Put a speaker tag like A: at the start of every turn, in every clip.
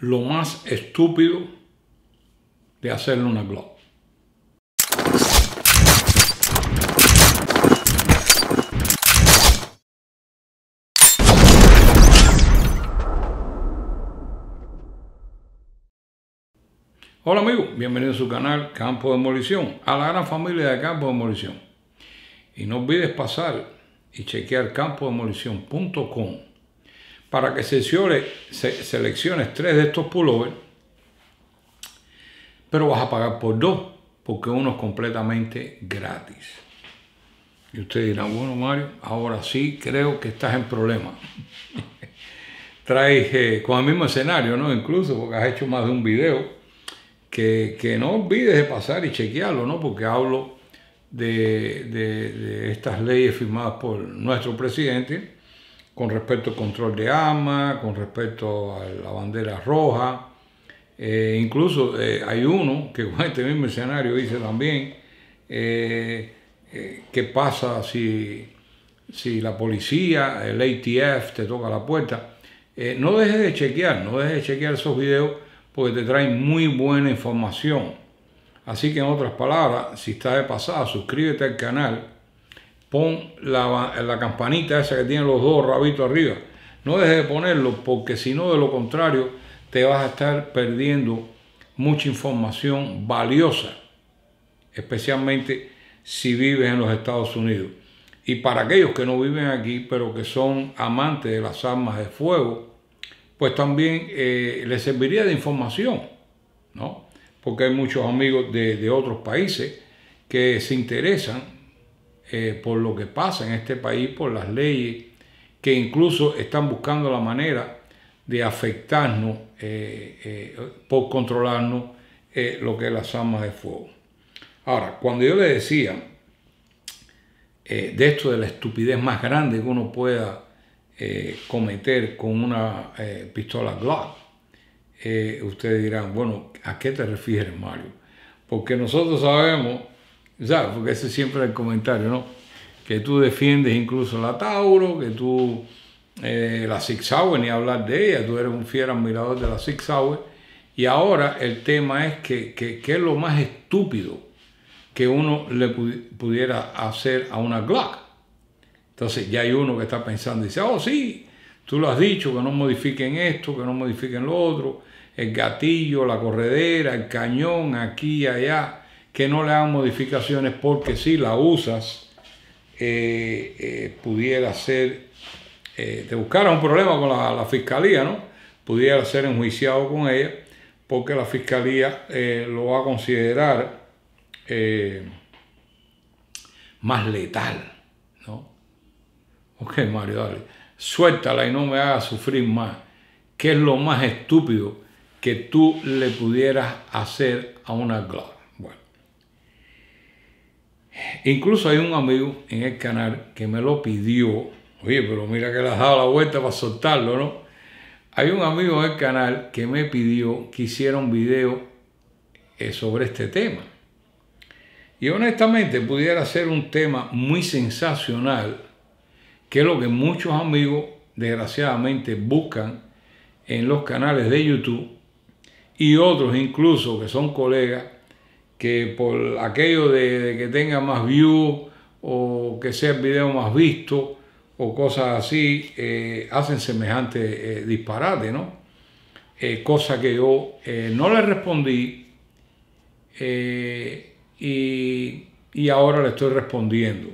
A: lo más estúpido de hacerle una Glock. Hola amigos, bienvenidos a su canal Campo de Demolición, a la gran familia de Campo de Demolición. Y no olvides pasar y chequear campodemolición.com para que selecciones tres de estos pullovers, pero vas a pagar por dos, porque uno es completamente gratis. Y usted dirá, bueno Mario, ahora sí creo que estás en problema. Traes eh, con el mismo escenario, ¿no? Incluso porque has hecho más de un video que, no olvides de pasar y chequearlo, ¿no? Porque hablo de, estas leyes firmadas por nuestro presidente con respecto al control de armas, con respecto a la bandera roja. Eh, incluso eh, hay uno que este mismo escenario dice también eh, qué pasa si, si la policía, el ATF te toca la puerta. no dejes de chequear, no dejes de chequear esos videos porque te traen muy buena información. Así que en otras palabras, si está de pasada, suscríbete al canal, pon la, la campanita esa que tiene los dos rabitos arriba. No dejes de ponerlo porque si no, de lo contrario, te vas a estar perdiendo mucha información valiosa, especialmente si vives en los Estados Unidos. Y para aquellos que no viven aquí, pero que son amantes de las armas de fuego, pues también eh, les serviría de información, ¿no? Porque hay muchos amigos de, otros países que se interesan eh, por lo que pasa en este país, por las leyes, que incluso están buscando la manera de afectarnos, eh, por controlarnos lo que es las armas de fuego. Ahora, cuando yo le decía de esto de la estupidez más grande que uno pueda eh, cometer con una eh, pistola Glock, eh, ustedes dirán, bueno, ¿a qué te refieres, Mario? Porque nosotros sabemos, porque ese siempre es el comentario, ¿no? Que tú defiendes incluso la Tauro, que tú, la Six ni hablar de ella, tú eres un fiel admirador de la Six. Y ahora el tema es que, que, es lo más estúpido que uno le pudiera hacer a una Glock. Entonces ya hay uno que está pensando y dice, oh sí, tú lo has dicho, que no modifiquen esto, que no modifiquen lo otro, el gatillo, la corredera, el cañón, aquí y allá, que no le hagan modificaciones porque si la usas, eh, eh, pudiera ser, eh, te buscara un problema con la, fiscalía, ¿no? Pudiera ser enjuiciado con ella porque la fiscalía lo va a considerar más letal. Ok, Mario, dale. Suéltala y no me hagas sufrir más. ¿Qué es lo más estúpido que tú le pudieras hacer a una Glock? Incluso hay un amigo en el canal que me lo pidió. Oye, pero mira que le has dado la vuelta para soltarlo, ¿no? Hay un amigo en el canal que me pidió que hiciera un video eh, sobre este tema. Y honestamente pudiera ser un tema muy sensacional que es lo que muchos amigos desgraciadamente buscan en los canales de YouTube y otros incluso que son colegas que por aquello de, que tenga más views o que sea el video más visto o cosas así, eh, hacen semejante eh, disparate, ¿no? Eh, cosa que yo no le respondí y, y ahora le estoy respondiendo.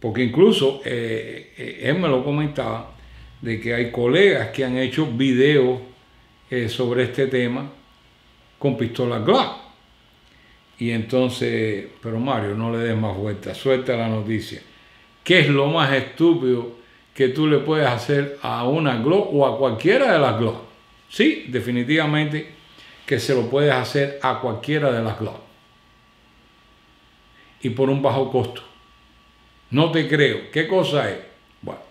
A: Porque incluso eh, eh, él me lo comentaba de que hay colegas que han hecho videos eh, sobre este tema con pistolas Glock. Y entonces, pero Mario, no le des más vuelta, suelta la noticia. ¿Qué es lo más estúpido que tú le puedes hacer a una Glock o a cualquiera de las Glock? Sí, definitivamente que se lo puedes hacer a cualquiera de las Glock. Y por un bajo costo. No te creo. ¿Qué cosa es? Bueno,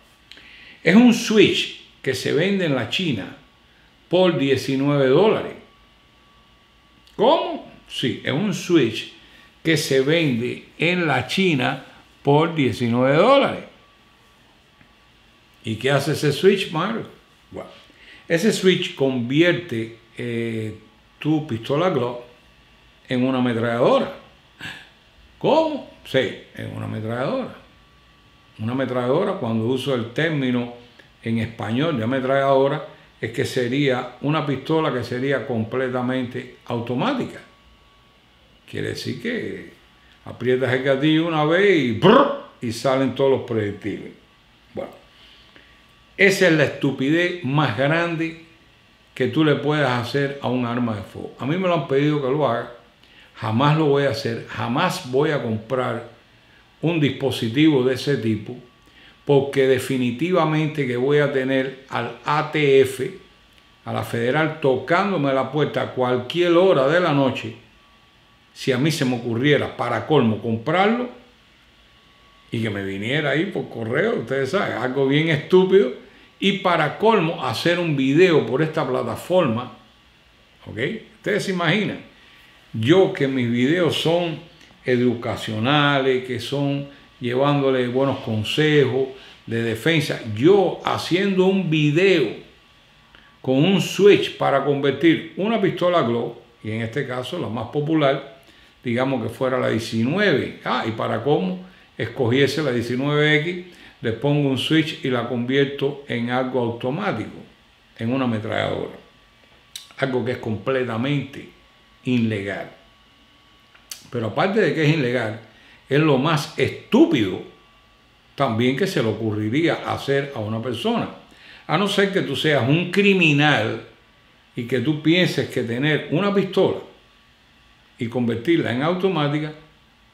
A: es un switch que se vende en la China por 19 dólares. ¿Cómo? Sí, es un switch que se vende en la China por 19 dólares. ¿Y qué hace ese switch, Mario? Ese switch convierte eh, tu pistola Glock en una ametralladora. ¿Cómo? Sí, en una ametralladora. Una ametralladora, cuando uso el término en español de ametralladora, es que sería una pistola que sería completamente automática. Quiere decir que aprietas el gatillo una vez y, y salen todos los proyectiles. Bueno, esa es la estupidez más grande que tú le puedas hacer a un arma de fuego. A mí me lo han pedido que lo haga, jamás lo voy a hacer, jamás voy a comprar un dispositivo de ese tipo, porque definitivamente que voy a tener al ATF, a la federal, tocándome la puerta a cualquier hora de la noche, si a mí se me ocurriera para colmo comprarlo y que me viniera ahí por correo, ustedes saben, algo bien estúpido, y para colmo hacer un video por esta plataforma. ¿Ok? Ustedes se imaginan. Yo que mis videos son educacionales, que son llevándole buenos consejos de defensa. Yo haciendo un video con un switch para convertir una pistola Glock, y en este caso la más popular, digamos que fuera la 19. Ah, y para cómo escogiese la 19X le pongo un switch y la convierto en algo automático, en una ametralladora. Algo que es completamente ilegal. Pero aparte de que es ilegal, es lo más estúpido también que se le ocurriría hacer a una persona. A no ser que tú seas un criminal y que tú pienses que tener una pistola y convertirla en automática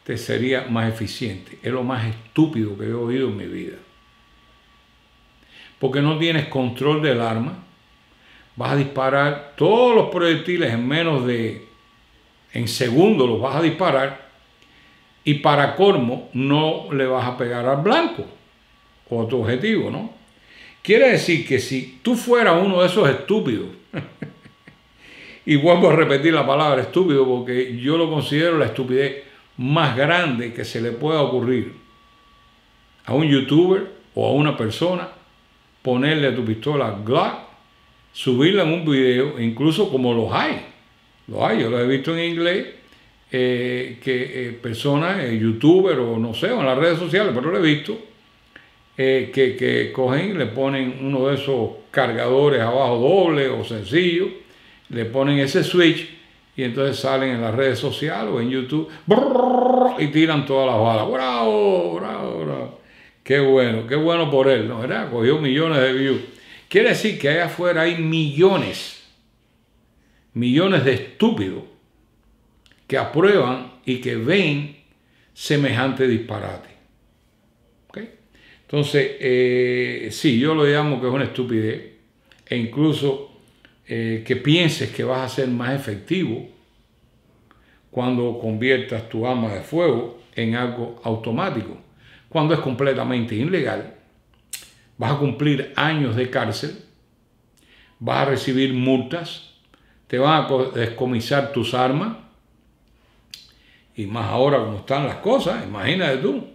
A: te sería más eficiente. Es lo más estúpido que he oído en mi vida. Porque no tienes control del arma. Vas a disparar todos los proyectiles en menos de, en segundos los vas a disparar. Y para colmo no le vas a pegar al blanco o a objetivo, ¿no? Quiere decir que si tú fueras uno de esos estúpidos, y vuelvo a repetir la palabra estúpido porque yo lo considero la estupidez más grande que se le pueda ocurrir a un youtuber o a una persona ponerle tu pistola Glock, subirla en un video, incluso como los hay. Los hay, yo los he visto en inglés, eh, que eh, personas, eh, youtubers o no sé, o en las redes sociales, pero lo he visto, que, que cogen y le ponen uno de esos cargadores abajo doble o sencillo, le ponen ese switch y entonces salen en las redes sociales o en YouTube y tiran todas las balas. ¡Bravo! ¡Bravo! ¡Bravo! Qué bueno, qué bueno por él, ¿no? ¿verdad? Cogió millones de views. Quiere decir que allá afuera hay millones, millones de estúpidos que aprueban y que ven semejante disparate. ¿Okay? Entonces, eh, sí, yo lo llamo que es una estupidez e incluso eh, que pienses que vas a ser más efectivo cuando conviertas tu arma de fuego en algo automático, cuando es completamente ilegal. Vas a cumplir años de cárcel, vas a recibir multas, te van a descomisar tus armas, y más ahora como están las cosas, imagínate tú,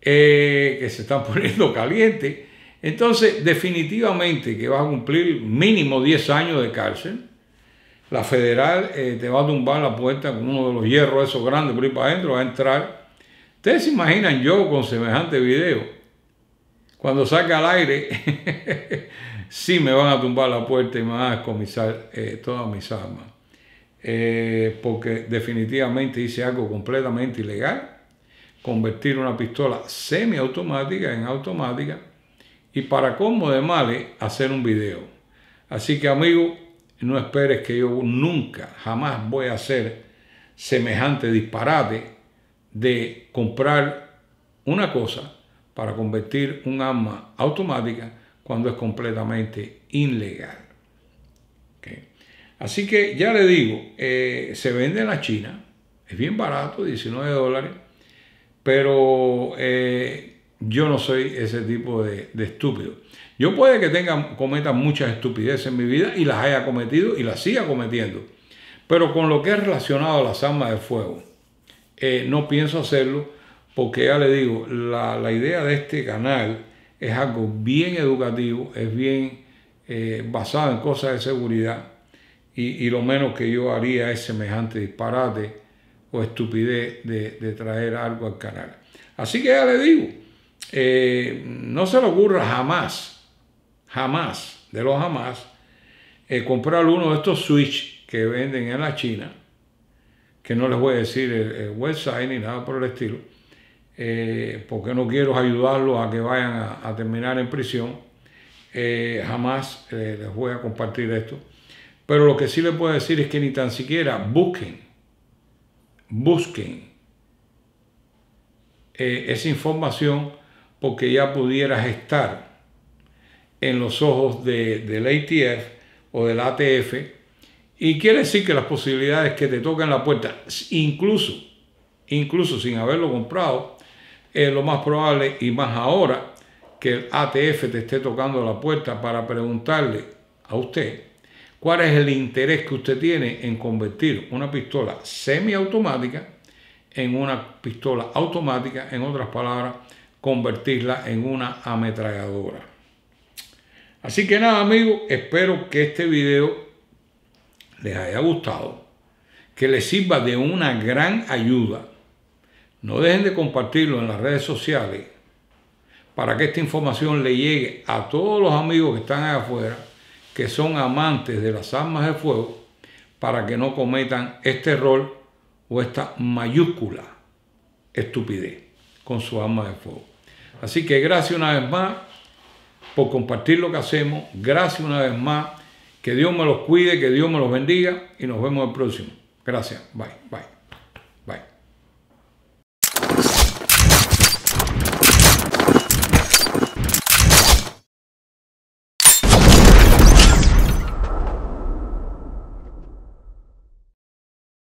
A: eh, que se están poniendo calientes entonces, definitivamente que vas a cumplir mínimo 10 años de cárcel. La federal eh, te va a tumbar la puerta con uno de los hierros esos grandes por ahí para adentro, va a entrar. Ustedes se imaginan yo con semejante video. Cuando saca al aire, sí me van a tumbar la puerta y me van a descomisar eh, todas mis armas. Eh, porque definitivamente hice algo completamente ilegal. Convertir una pistola semiautomática en automática y para cómo de males hacer un video. Así que amigo, no esperes que yo nunca, jamás voy a hacer semejante disparate de comprar una cosa para convertir un arma automática cuando es completamente ilegal. Así que ya le digo, eh, se vende en la China, es bien barato, 19 dólares, pero eh, yo no soy ese tipo de, estúpido. Yo puede que tenga, cometa muchas estupideces en mi vida y las haya cometido y las siga cometiendo. Pero con lo que es relacionado a las armas de fuego, eh, no pienso hacerlo porque ya le digo, la, idea de este canal es algo bien educativo, es bien eh, basado en cosas de seguridad y, lo menos que yo haría es semejante disparate o estupidez de, traer algo al canal. Así que ya le digo, eh, no se le ocurra jamás, jamás, de los jamás, eh, comprar uno de estos Switch que venden en la China, que no les voy a decir el, website ni nada por el estilo, eh, porque no quiero ayudarlos a que vayan a, terminar en prisión. jamás les voy a compartir esto. Pero lo que sí les puedo decir es que ni tan siquiera busquen, busquen esa información porque ya pudieras estar en los ojos de, del ATF o del ATF y quiere decir que las posibilidades que te toquen la puerta, incluso, incluso sin haberlo comprado, es lo más probable y más ahora que el ATF te esté tocando la puerta para preguntarle a usted cuál es el interés que usted tiene en convertir una pistola semiautomática en una pistola automática, en otras palabras, convertirla en una ametralladora. Así que nada amigos, espero que este video les haya gustado, que les sirva de una gran ayuda. No dejen de compartirlo en las redes sociales para que esta información le llegue a todos los amigos que están allá afuera que son amantes de las armas de fuego para que no cometan este error o esta mayúscula estupidez con su arma de fuego. Así que gracias una vez más por compartir lo que hacemos. Gracias una vez más. Que Dios me los cuide, que Dios me los bendiga y nos vemos el próximo. Gracias. Bye. Bye.